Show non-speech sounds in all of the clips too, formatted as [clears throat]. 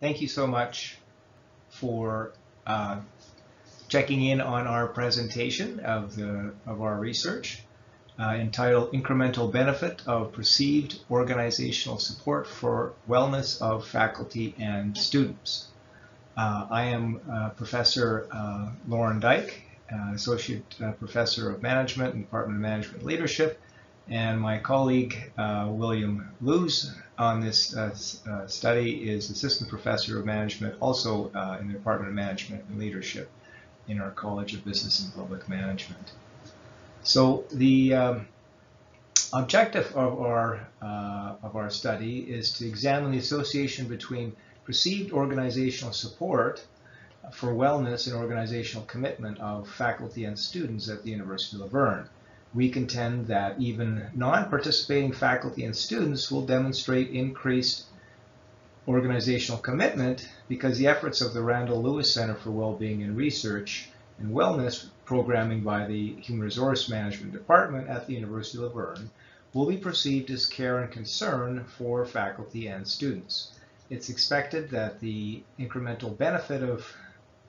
thank you so much for uh, checking in on our presentation of, the, of our research uh, entitled Incremental Benefit of Perceived Organizational Support for Wellness of Faculty and Students. Uh, I am uh, Professor uh, Loren Dyck, uh, Associate Professor of Management in Department of Management Leadership, and my colleague William Luse on this study is Assistant Professor of Management, also in the Department of Management and Leadership in our College of Business and Public Management. So the um, objective of our, uh, of our study is to examine the association between perceived organizational support for wellness and organizational commitment of faculty and students at the University of La Verne. We contend that even non-participating faculty and students will demonstrate increased organizational commitment because the efforts of the Randall Lewis Center for Wellbeing and Research and Wellness programming by the Human Resource Management Department at the University of La Verne will be perceived as care and concern for faculty and students. It's expected that the incremental benefit of,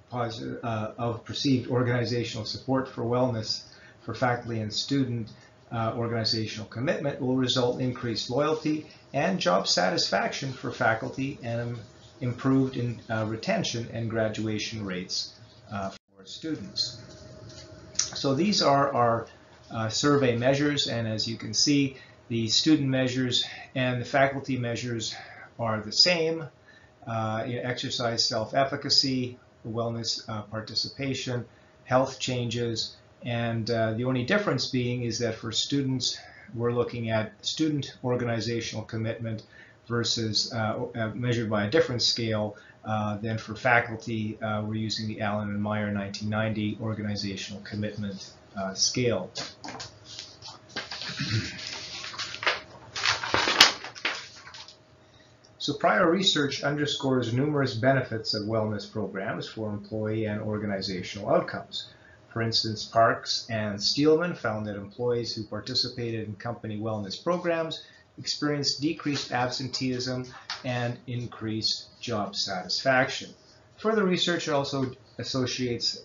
positive, uh, of perceived organizational support for wellness for faculty and student uh, organizational commitment will result in increased loyalty and job satisfaction for faculty and improved in, uh, retention and graduation rates uh, for students. So these are our uh, survey measures, and as you can see, the student measures and the faculty measures are the same. Uh, exercise self-efficacy, wellness uh, participation, health changes, and uh, the only difference being is that for students, we're looking at student organizational commitment versus uh, uh, measured by a different scale uh, than for faculty, uh, we're using the Allen and Meyer 1990 organizational commitment uh, scale. So prior research underscores numerous benefits of wellness programs for employee and organizational outcomes. For instance, Parks and Steelman found that employees who participated in company wellness programs experienced decreased absenteeism and increased job satisfaction. Further research also associates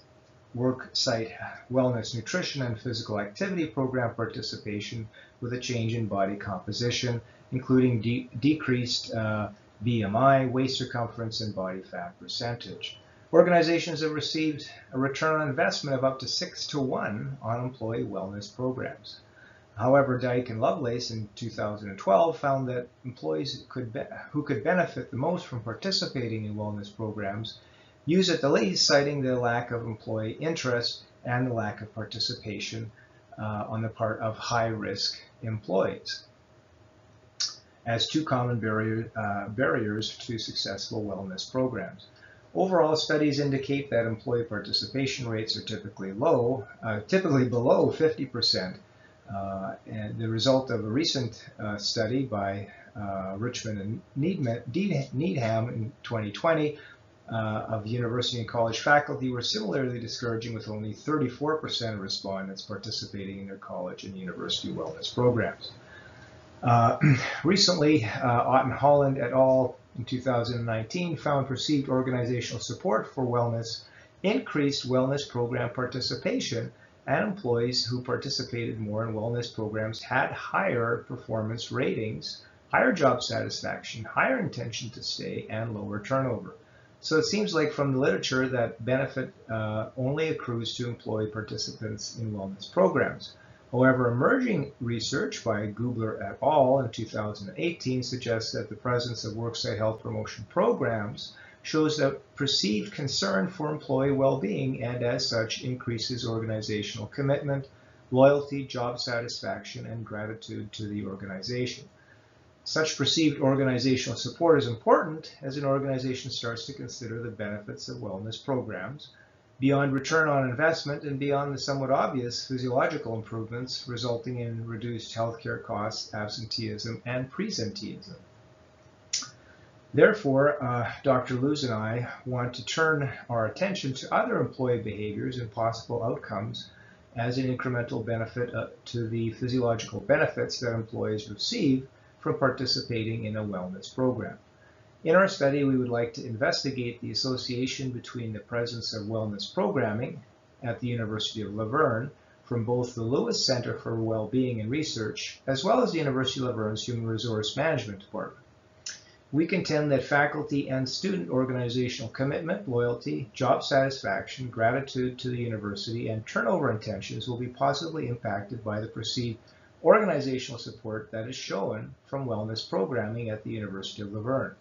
work site wellness, nutrition, and physical activity program participation with a change in body composition, including de decreased uh, BMI, waist circumference, and body fat percentage. Organizations have received a return on investment of up to 6 to 1 on employee wellness programs. However, Dyck and Lovelace in 2012 found that employees could who could benefit the most from participating in wellness programs use it the least, citing the lack of employee interest and the lack of participation uh, on the part of high-risk employees as two common barrier, uh, barriers to successful wellness programs. Overall, studies indicate that employee participation rates are typically low, uh, typically below 50 percent uh, and the result of a recent uh, study by uh, Richmond and Needham in 2020 uh, of university and college faculty were similarly discouraging with only 34% of respondents participating in their college and university wellness programs. Uh, [clears throat] recently, Ott-Holland et al. In 2019 found perceived organizational support for wellness increased wellness program participation and employees who participated more in wellness programs had higher performance ratings, higher job satisfaction, higher intention to stay, and lower turnover. So it seems like from the literature that benefit uh, only accrues to employee participants in wellness programs. However, emerging research by Gubler et al. in 2018 suggests that the presence of worksite health promotion programs shows a perceived concern for employee well-being and as such increases organizational commitment, loyalty, job satisfaction, and gratitude to the organization. Such perceived organizational support is important as an organization starts to consider the benefits of wellness programs beyond return on investment and beyond the somewhat obvious physiological improvements resulting in reduced healthcare costs, absenteeism, and presenteeism. Therefore, uh, Dr. Luse and I want to turn our attention to other employee behaviors and possible outcomes as an incremental benefit uh, to the physiological benefits that employees receive from participating in a wellness program. In our study, we would like to investigate the association between the presence of wellness programming at the University of La Verne from both the Lewis Center for Wellbeing and Research, as well as the University of La Verne's Human Resource Management Department. We contend that faculty and student organizational commitment, loyalty, job satisfaction, gratitude to the university, and turnover intentions will be positively impacted by the perceived organizational support that is shown from wellness programming at the University of La Verne.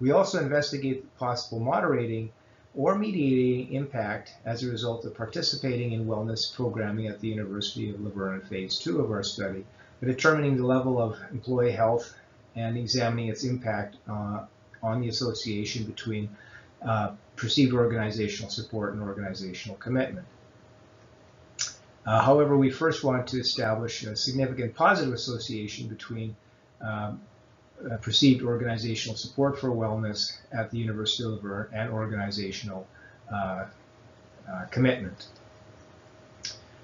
We also investigate possible moderating or mediating impact as a result of participating in wellness programming at the University of La Verne in phase two of our study, determining the level of employee health and examining its impact uh, on the association between uh, perceived organizational support and organizational commitment. Uh, however, we first want to establish a significant positive association between um, perceived organizational support for wellness at the University of La Verne and organizational uh, uh, commitment.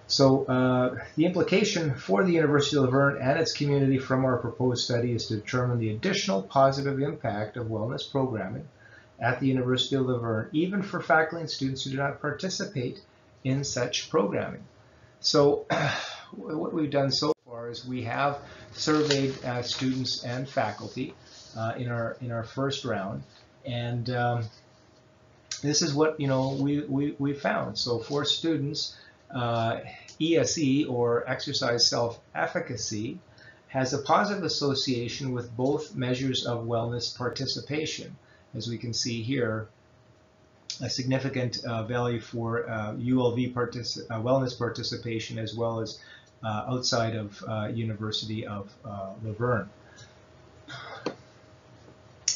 So uh, the implication for the University of La Verne and its community from our proposed study is to determine the additional positive impact of wellness programming at the University of La Verne, even for faculty and students who do not participate in such programming. So [clears throat] what we've done so far is we have surveyed uh, students and faculty uh, in our in our first round, and um, this is what you know we we, we found. So for students, uh, ESE or exercise self-efficacy has a positive association with both measures of wellness participation. As we can see here, a significant uh, value for uh, ULV partic uh, wellness participation as well as uh, outside of uh, University of uh, La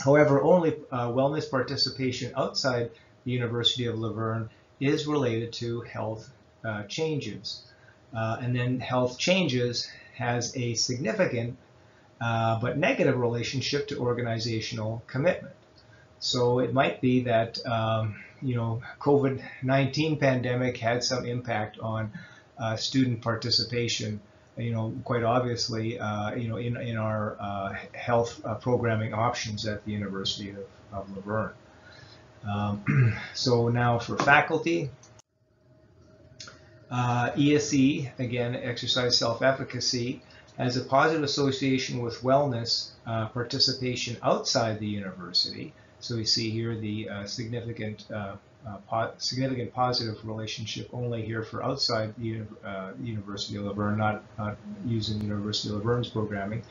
However, only wellness participation outside the University of La Verne is related to health changes. Uh, and then health changes has a significant uh, but negative relationship to organizational commitment. So it might be that um, you know COVID-19 pandemic had some impact on uh, student participation. You know, quite obviously, uh, you know, in in our uh, health uh, programming options at the University of, of La Verne. Um, [clears throat] so now for faculty, uh, ESE, again, exercise self-efficacy, has a positive association with wellness uh, participation outside the university. So we see here the uh, significant uh, uh, po significant positive relationship only here for outside the uh, University of La Verne, not, not using University of La Verne's programming.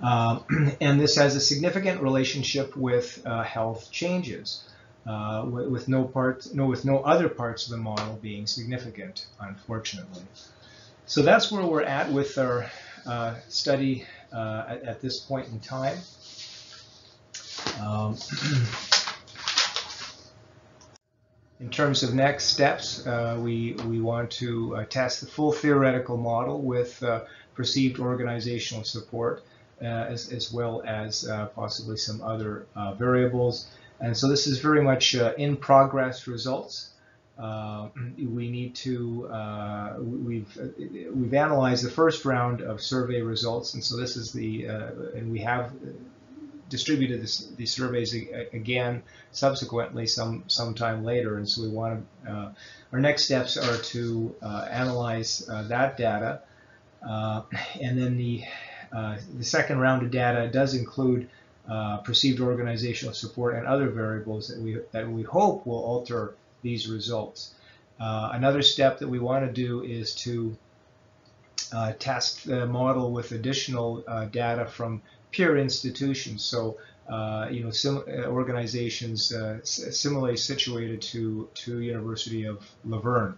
Um, [clears throat] and this has a significant relationship with health changes uh, with no parts, no, with no other parts of the model being significant, unfortunately. So that's where we're at with our uh, study uh, at, at, this point in time. Um, [clears throat] in terms of next steps, uh, we, we want to uh, test the full theoretical model with uh, perceived organizational support, as, as well as possibly some other variables. And so this is very much uh, in progress results. Uh, we need to, uh, we've, we've analyzed the first round of survey results. And so this is the, uh, and we have distributed this, these surveys again subsequently some sometime later. And so we want to, uh, our next steps are to uh, analyze that data. and then the, the second round of data does include uh, perceived organizational support, and other variables that we, that we hope will alter these results. Uh, another step that we want to do is to uh, test the model with additional uh, data from peer institutions. So, uh, you know, sim organizations similarly situated to, to University of La Verne.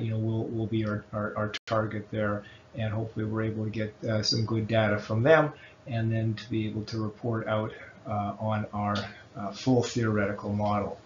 you know, will, will be our, our, our, target there, and hopefully we're able to get some good data from them and then to be able to report out uh, on our uh, full theoretical model.